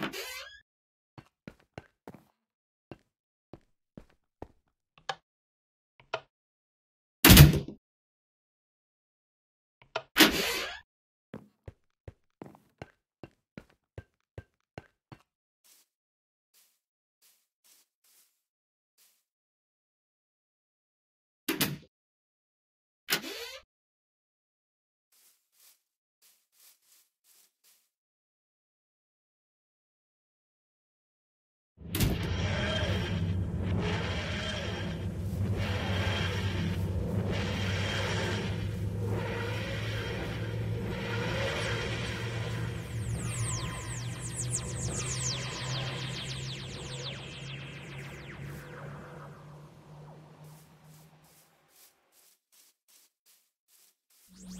you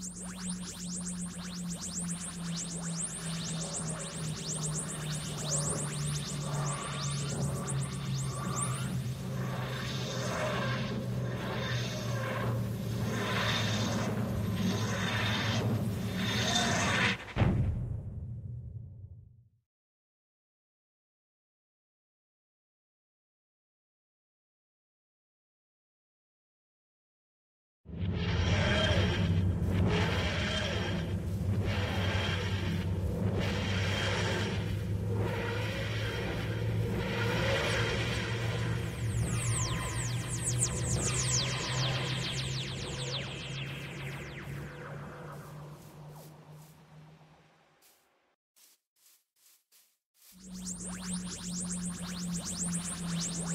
I'm sorry. うわ!